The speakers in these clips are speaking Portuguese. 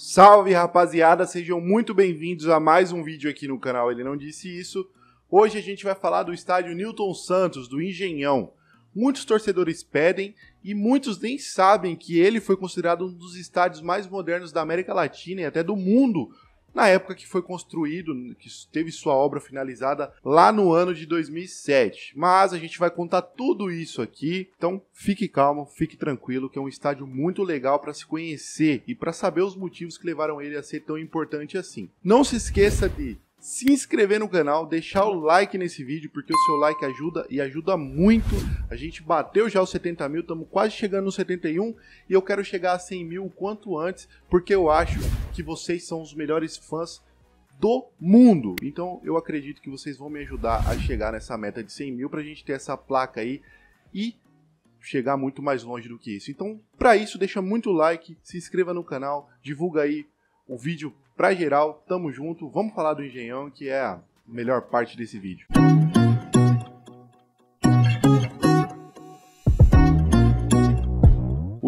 Salve rapaziada, sejam muito bem-vindos a mais um vídeo aqui no canal Ele Não Disse Isso. Hoje a gente vai falar do estádio Newton Santos, do Engenhão. Muitos torcedores pedem e muitos nem sabem que ele foi considerado um dos estádios mais modernos da América Latina e até do mundo na época que foi construído, que teve sua obra finalizada lá no ano de 2007. Mas a gente vai contar tudo isso aqui, então fique calmo, fique tranquilo, que é um estádio muito legal para se conhecer e para saber os motivos que levaram ele a ser tão importante assim. Não se esqueça de se inscrever no canal, deixar o like nesse vídeo, porque o seu like ajuda e ajuda muito. A gente bateu já os 70 mil, estamos quase chegando nos 71 e eu quero chegar a 100 mil o quanto antes, porque eu acho que vocês são os melhores fãs do mundo. Então eu acredito que vocês vão me ajudar a chegar nessa meta de 100 mil para a gente ter essa placa aí e chegar muito mais longe do que isso. Então, para isso, deixa muito like, se inscreva no canal, divulga aí o vídeo pra geral. Tamo junto, vamos falar do Engenhão, que é a melhor parte desse vídeo.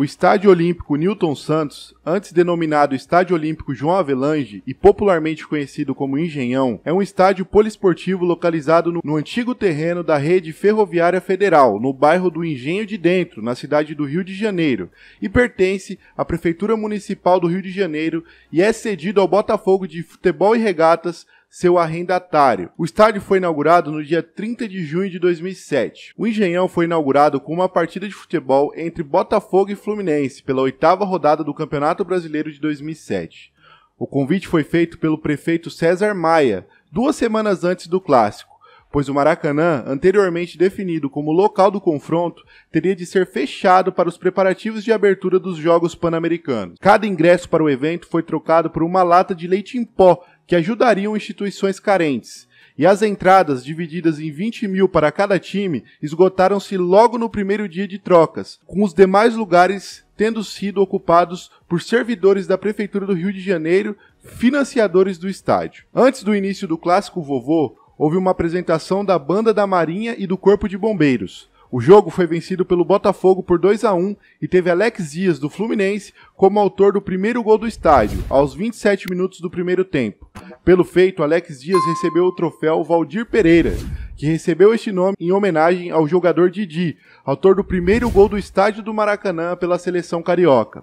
O Estádio Olímpico Newton Santos, antes denominado Estádio Olímpico João Avelange e popularmente conhecido como Engenhão, é um estádio poliesportivo localizado no, no, antigo terreno da Rede Ferroviária Federal, no bairro do Engenho de Dentro, na cidade do Rio de Janeiro, e pertence à Prefeitura Municipal do Rio de Janeiro e é cedido ao Botafogo de Futebol e Regatas seu arrendatário. O estádio foi inaugurado no dia 30 de junho de 2007. O Engenhão foi inaugurado com uma partida de futebol entre Botafogo e Fluminense pela oitava rodada do Campeonato Brasileiro de 2007. O convite foi feito pelo prefeito César Maia, duas semanas antes do clássico pois o Maracanã, anteriormente definido como local do confronto, teria de ser fechado para os preparativos de abertura dos Jogos Pan-Americanos. Cada ingresso para o evento foi trocado por uma lata de leite em pó que ajudariam instituições carentes. E as entradas, divididas em 20 mil para cada time, esgotaram-se logo no primeiro dia de trocas, com os demais lugares tendo sido ocupados por servidores da Prefeitura do Rio de Janeiro, financiadores do estádio. Antes do início do clássico vovô, houve uma apresentação da Banda da Marinha e do Corpo de Bombeiros. O jogo foi vencido pelo Botafogo por 2 a 1 e teve Alex Dias do Fluminense como autor do primeiro gol do estádio, aos 27 minutos do primeiro tempo. Pelo feito, Alex Dias recebeu o troféu Valdir Pereira, que recebeu este nome em homenagem ao jogador Didi, autor do primeiro gol do estádio do Maracanã pela seleção carioca.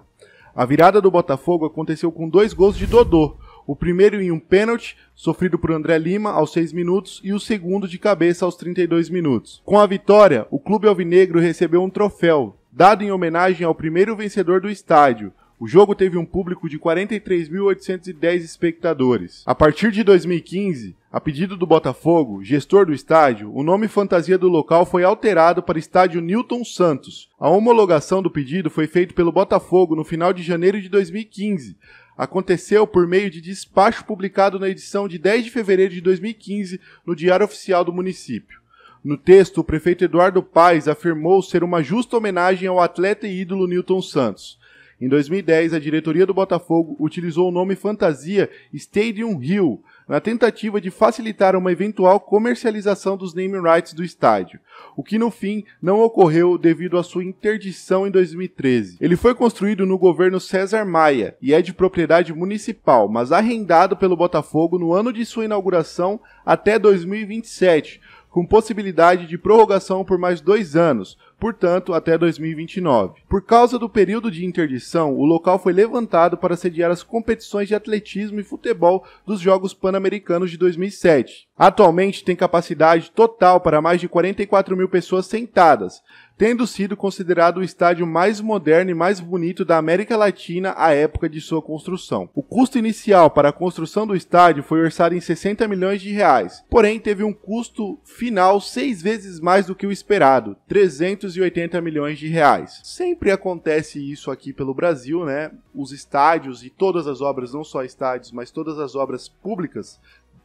A virada do Botafogo aconteceu com dois gols de Dodô, o primeiro em um pênalti, sofrido por André Lima aos 6 minutos, e o segundo de cabeça aos 32 minutos. Com a vitória, o clube alvinegro recebeu um troféu, dado em homenagem ao primeiro vencedor do estádio, o jogo teve um público de 43.810 espectadores. A partir de 2015, a pedido do Botafogo, gestor do estádio, o nome fantasia do local foi alterado para Estádio Newton Santos. A homologação do pedido foi feita pelo Botafogo no final de janeiro de 2015, aconteceu por meio de despacho publicado na edição de 10 de fevereiro de 2015 no Diário Oficial do município. No texto, o prefeito Eduardo Paes afirmou ser uma justa homenagem ao atleta e ídolo Newton Santos. Em 2010, a diretoria do Botafogo utilizou o nome fantasia Stadium Hill na tentativa de facilitar uma eventual comercialização dos name rights do estádio, o que no fim não ocorreu devido à sua interdição em 2013. Ele foi construído no governo César Maia e é de propriedade municipal, mas arrendado pelo Botafogo no ano de sua inauguração até 2027, com possibilidade de prorrogação por mais dois anos, portanto até 2029. Por causa do período de interdição, o local foi levantado para sediar as competições de atletismo e futebol dos Jogos Pan-Americanos de 2007. Atualmente tem capacidade total para mais de 44 mil pessoas sentadas, tendo sido considerado o estádio mais moderno e mais bonito da América Latina à época de sua construção. O custo inicial para a construção do estádio foi orçado em 60 milhões de reais, porém teve um custo final seis vezes mais do que o esperado, 380 milhões de reais. Sempre acontece isso aqui pelo Brasil, né? Os estádios e todas as obras, não só estádios, mas todas as obras públicas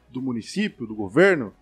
do município, do governo,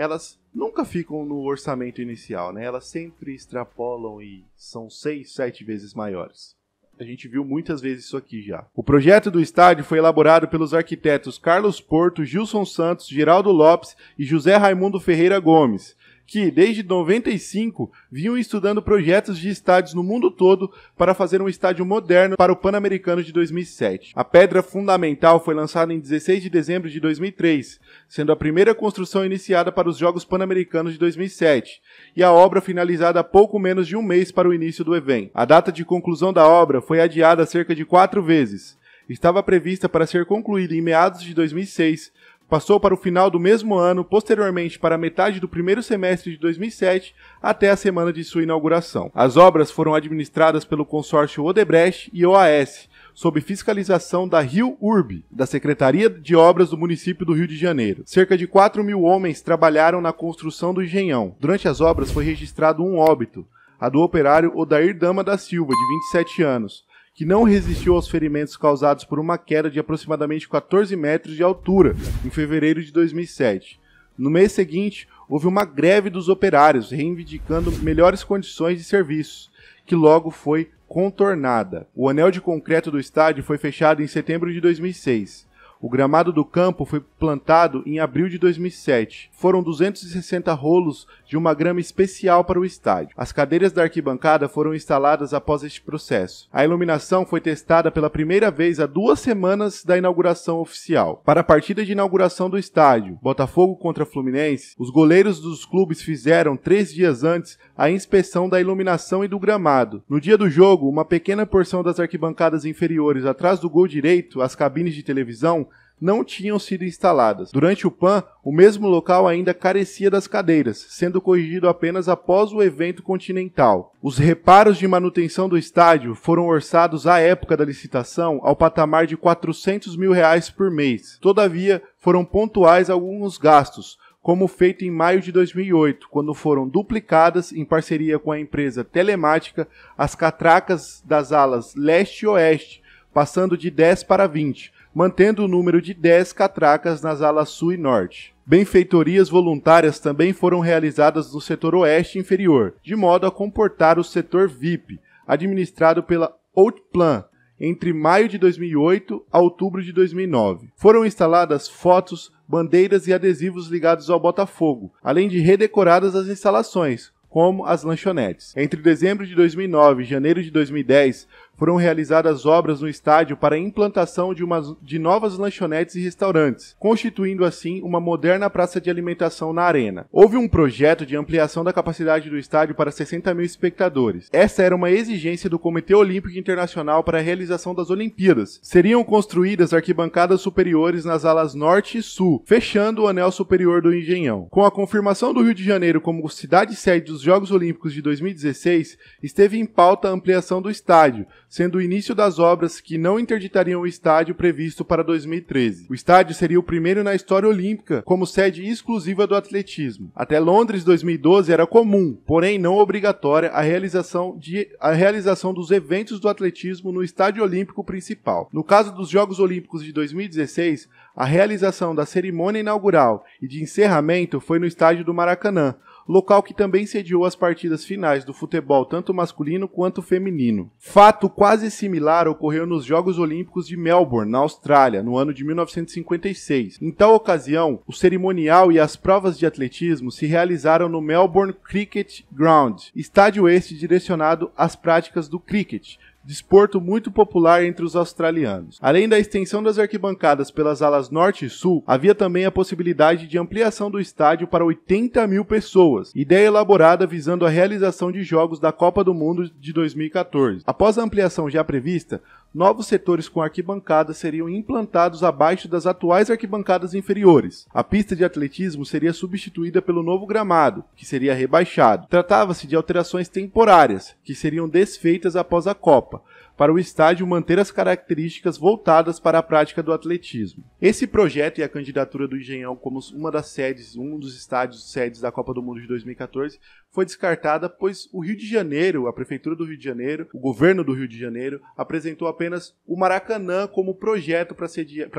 elas nunca ficam no orçamento inicial, né? Elas sempre extrapolam e são seis, sete vezes maiores. A gente viu muitas vezes isso aqui já. O projeto do estádio foi elaborado pelos arquitetos Carlos Porto, Gilson Santos, Geraldo Lopes e José Raimundo Ferreira Gomes, que, desde 95, vinham estudando projetos de estádios no mundo todo para fazer um estádio moderno para o Pan-Americano de 2007. A pedra fundamental foi lançada em 16 de dezembro de 2003, sendo a primeira construção iniciada para os Jogos Pan-Americanos de 2007, e a obra finalizada há pouco menos de um mês para o início do evento. A data de conclusão da obra foi adiada cerca de quatro vezes. Estava prevista para ser concluída em meados de 2006, passou para o final do mesmo ano, posteriormente para a metade do primeiro semestre de 2007, até a semana de sua inauguração. As obras foram administradas pelo consórcio Odebrecht e OAS, sob fiscalização da Rio Urb, da Secretaria de Obras do município do Rio de Janeiro. Cerca de 4 mil homens trabalharam na construção do engenhão. Durante as obras foi registrado um óbito, a do operário Odair Dama da Silva, de 27 anos, que não resistiu aos ferimentos causados por uma queda de aproximadamente 14 metros de altura em fevereiro de 2007. No mês seguinte, houve uma greve dos operários, reivindicando melhores condições de serviço, que logo foi contornada. O anel de concreto do estádio foi fechado em setembro de 2006. O gramado do campo foi plantado em abril de 2007. Foram 260 rolos de uma grama especial para o estádio. As cadeiras da arquibancada foram instaladas após este processo. A iluminação foi testada pela primeira vez há duas semanas da inauguração oficial. Para a partida de inauguração do estádio, Botafogo contra Fluminense, os goleiros dos clubes fizeram três dias antes a inspeção da iluminação e do gramado. No dia do jogo, uma pequena porção das arquibancadas inferiores atrás do gol direito, as cabines de televisão, não tinham sido instaladas. Durante o PAN, o mesmo local ainda carecia das cadeiras, sendo corrigido apenas após o evento continental. Os reparos de manutenção do estádio foram orçados à época da licitação ao patamar de 400 mil reais por mês. Todavia, foram pontuais alguns gastos, como feito em maio de 2008, quando foram duplicadas, em parceria com a empresa telemática, as catracas das alas leste e oeste, passando de 10 para 20, mantendo o número de 10 catracas nas alas sul e norte. Benfeitorias voluntárias também foram realizadas no setor oeste inferior, de modo a comportar o setor VIP, administrado pela Outplan, entre maio de 2008 a outubro de 2009. Foram instaladas fotos, bandeiras e adesivos ligados ao Botafogo, além de redecoradas as instalações, como as lanchonetes. Entre dezembro de 2009 e janeiro de 2010, foram realizadas obras no estádio para a implantação de, uma, de novas lanchonetes e restaurantes, constituindo assim uma moderna praça de alimentação na arena. Houve um projeto de ampliação da capacidade do estádio para 60 mil espectadores. Essa era uma exigência do Comitê Olímpico Internacional para a realização das Olimpíadas. Seriam construídas arquibancadas superiores nas alas norte e sul, fechando o anel superior do Engenhão. Com a confirmação do Rio de Janeiro como cidade sede dos Jogos Olímpicos de 2016, esteve em pauta a ampliação do estádio, sendo o início das obras que não interditariam o estádio previsto para 2013. O estádio seria o primeiro na história olímpica como sede exclusiva do atletismo. Até Londres 2012 era comum, porém não obrigatória, a realização, de, a realização dos eventos do atletismo no estádio olímpico principal. No caso dos Jogos Olímpicos de 2016, a realização da cerimônia inaugural e de encerramento foi no estádio do Maracanã, local que também sediou as partidas finais do futebol tanto masculino quanto feminino. Fato quase similar ocorreu nos Jogos Olímpicos de Melbourne, na Austrália, no ano de 1956. Em tal ocasião, o cerimonial e as provas de atletismo se realizaram no Melbourne Cricket Ground, estádio este direcionado às práticas do cricket, desporto muito popular entre os australianos. Além da extensão das arquibancadas pelas alas norte e sul, havia também a possibilidade de ampliação do estádio para 80 mil pessoas, ideia elaborada visando a realização de jogos da Copa do Mundo de 2014. Após a ampliação já prevista, novos setores com arquibancadas seriam implantados abaixo das atuais arquibancadas inferiores. A pista de atletismo seria substituída pelo novo gramado, que seria rebaixado. Tratava-se de alterações temporárias, que seriam desfeitas após a Copa, para o estádio manter as características voltadas para a prática do atletismo. Esse projeto e a candidatura do Engenhão como uma das sedes, um dos estádios sedes da Copa do Mundo de 2014, foi descartada pois o Rio de Janeiro, a prefeitura do Rio de Janeiro, o governo do Rio de Janeiro apresentou apenas o Maracanã como projeto para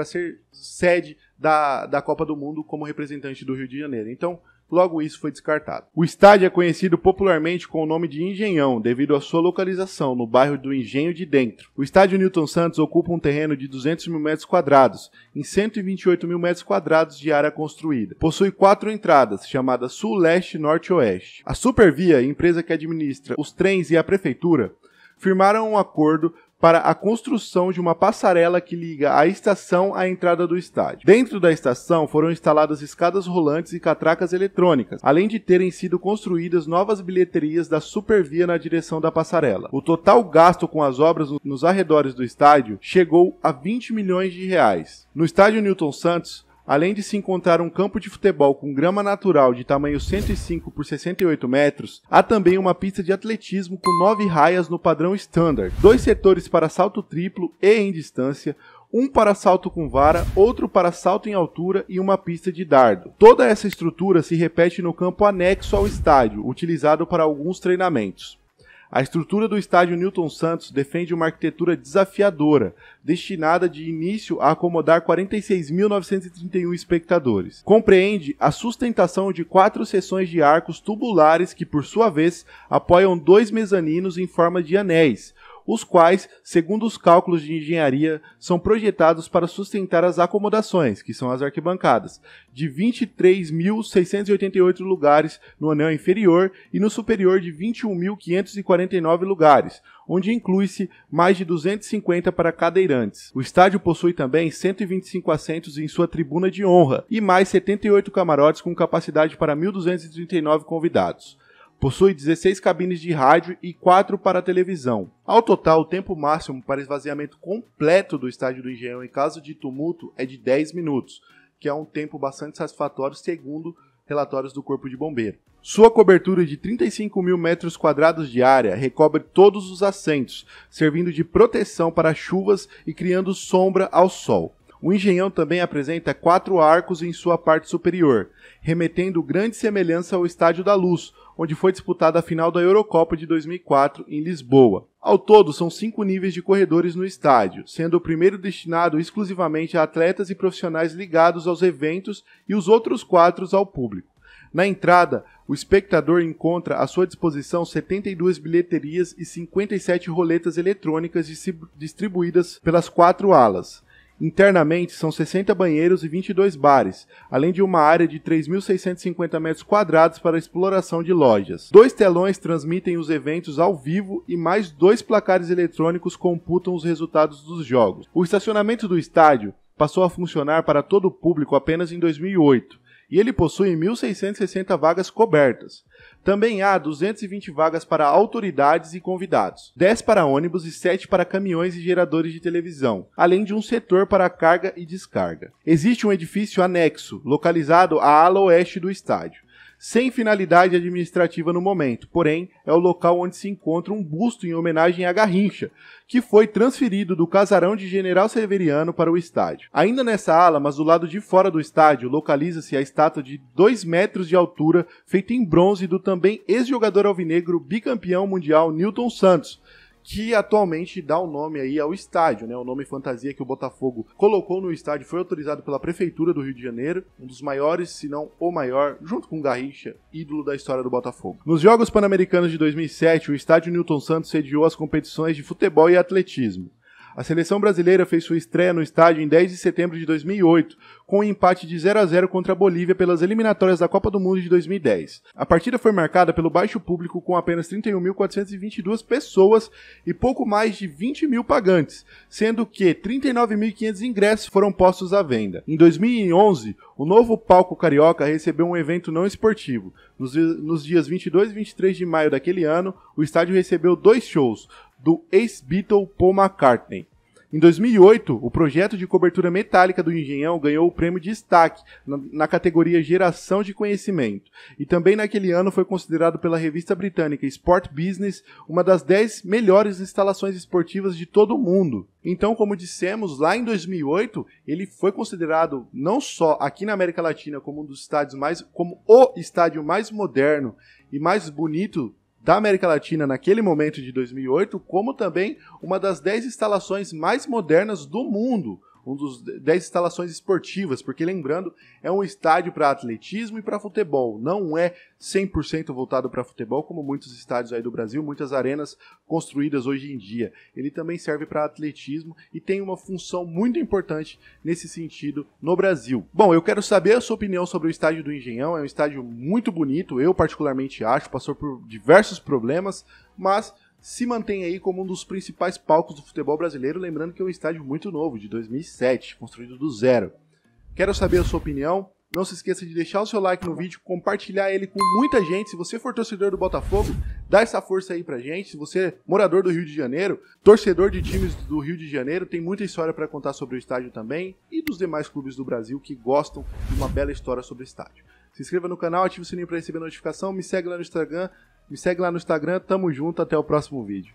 ser sede da, da Copa do Mundo como representante do Rio de Janeiro. Então, logo isso foi descartado. O estádio é conhecido popularmente com o nome de Engenhão, devido à sua localização no bairro do Engenho de Dentro. O estádio Newton Santos ocupa um terreno de 200 mil metros quadrados, em 128 mil metros quadrados de área construída. Possui quatro entradas, chamadas Sul, Leste, Norte e Oeste. A Supervia, empresa que administra os trens e a prefeitura, firmaram um acordo para a construção de uma passarela que liga a estação à entrada do estádio. Dentro da estação foram instaladas escadas rolantes e catracas eletrônicas, além de terem sido construídas novas bilheterias da Supervia na direção da passarela. O total gasto com as obras nos arredores do estádio chegou a 20 milhões de reais. No estádio Newton Santos, Além de se encontrar um campo de futebol com grama natural de tamanho 105 por 68 metros, há também uma pista de atletismo com nove raias no padrão standard, dois setores para salto triplo e em distância, um para salto com vara, outro para salto em altura e uma pista de dardo. Toda essa estrutura se repete no campo anexo ao estádio, utilizado para alguns treinamentos. A estrutura do estádio Newton Santos defende uma arquitetura desafiadora, destinada de início a acomodar 46.931 espectadores. Compreende a sustentação de quatro seções de arcos tubulares que, por sua vez, apoiam dois mezaninos em forma de anéis, os quais, segundo os cálculos de engenharia, são projetados para sustentar as acomodações, que são as arquibancadas, de 23.688 lugares no anel inferior e no superior de 21.549 lugares, onde inclui-se mais de 250 para cadeirantes. O estádio possui também 125 assentos em sua tribuna de honra e mais 78 camarotes com capacidade para 1.239 convidados. Possui 16 cabines de rádio e 4 para televisão. Ao total, o tempo máximo para esvaziamento completo do estádio do Engenhão em caso de tumulto é de 10 minutos, que é um tempo bastante satisfatório segundo relatórios do Corpo de Bombeiro. Sua cobertura de 35 mil metros quadrados de área recobre todos os assentos, servindo de proteção para chuvas e criando sombra ao sol. O engenhão também apresenta quatro arcos em sua parte superior, remetendo grande semelhança ao Estádio da Luz, onde foi disputada a final da Eurocopa de 2004 em Lisboa. Ao todo, são cinco níveis de corredores no estádio, sendo o primeiro destinado exclusivamente a atletas e profissionais ligados aos eventos e os outros quatro ao público. Na entrada, o espectador encontra à sua disposição 72 bilheterias e 57 roletas eletrônicas distribuídas pelas quatro alas. Internamente, são 60 banheiros e 22 bares, além de uma área de 3.650 metros quadrados para exploração de lojas. Dois telões transmitem os eventos ao vivo e mais dois placares eletrônicos computam os resultados dos jogos. O estacionamento do estádio passou a funcionar para todo o público apenas em 2008 e ele possui 1.660 vagas cobertas. Também há 220 vagas para autoridades e convidados, 10 para ônibus e 7 para caminhões e geradores de televisão, além de um setor para carga e descarga. Existe um edifício anexo, localizado à ala oeste do estádio sem finalidade administrativa no momento, porém é o local onde se encontra um busto em homenagem a Garrincha, que foi transferido do casarão de General Severiano para o estádio. Ainda nessa ala, mas do lado de fora do estádio, localiza-se a estátua de 2 metros de altura, feita em bronze do também ex-jogador alvinegro bicampeão mundial Newton Santos, que atualmente dá o nome aí ao estádio, né? O nome fantasia que o Botafogo colocou no estádio foi autorizado pela prefeitura do Rio de Janeiro, um dos maiores, se não o maior, junto com Garrincha, ídolo da história do Botafogo. Nos Jogos Pan-Americanos de 2007, o estádio Newton Santos sediou as competições de futebol e atletismo. A seleção brasileira fez sua estreia no estádio em 10 de setembro de 2008, com um empate de 0 a 0 contra a Bolívia pelas eliminatórias da Copa do Mundo de 2010. A partida foi marcada pelo baixo público com apenas 31.422 pessoas e pouco mais de 20 mil pagantes, sendo que 39.500 ingressos foram postos à venda. Em 2011, o novo palco carioca recebeu um evento não esportivo. Nos, nos dias 22 e 23 de maio daquele ano, o estádio recebeu dois shows, do ex-Beatle Paul McCartney. Em 2008, o projeto de cobertura metálica do Engenhão ganhou o prêmio de destaque na, categoria Geração de Conhecimento. E também naquele ano foi considerado pela revista britânica Sport Business uma das 10 melhores instalações esportivas de todo o mundo. Então, como dissemos, lá em 2008, ele foi considerado não só aqui na América Latina como um dos estádios mais como o estádio mais moderno e mais bonito da América Latina naquele momento de 2008, como também uma das 10 instalações mais modernas do mundo, um dos 10 instalações esportivas, porque lembrando, é um estádio para atletismo e para futebol, não é 100% voltado para futebol, como muitos estádios aí do Brasil, muitas arenas construídas hoje em dia. Ele também serve para atletismo e tem uma função muito importante nesse sentido no Brasil. Bom, eu quero saber a sua opinião sobre o estádio do Engenhão, é um estádio muito bonito, eu particularmente acho, passou por diversos problemas, mas se mantém aí como um dos principais palcos do futebol brasileiro, lembrando que é um estádio muito novo, de 2007, construído do zero. Quero saber a sua opinião. Não se esqueça de deixar o seu like no vídeo, compartilhar ele com muita gente. Se você for torcedor do Botafogo, dá essa força aí pra gente. Se você é morador do Rio de Janeiro, torcedor de times do Rio de Janeiro, tem muita história para contar sobre o estádio também e dos demais clubes do Brasil que gostam de uma bela história sobre o estádio. Se inscreva no canal, ative o sininho para receber notificação, me segue lá no Instagram, me segue lá no Instagram, tamo junto, até o próximo vídeo.